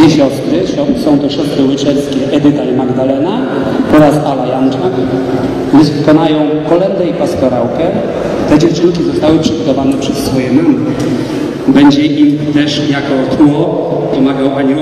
dwie siostry, są to siostry łyczewskie Edyta i Magdalena oraz Ala Janczak. Wykonają kolendę i pastorałkę. Te dziewczynki zostały przygotowane przez swoje mamy. Będzie im też jako tło pomagał anioł.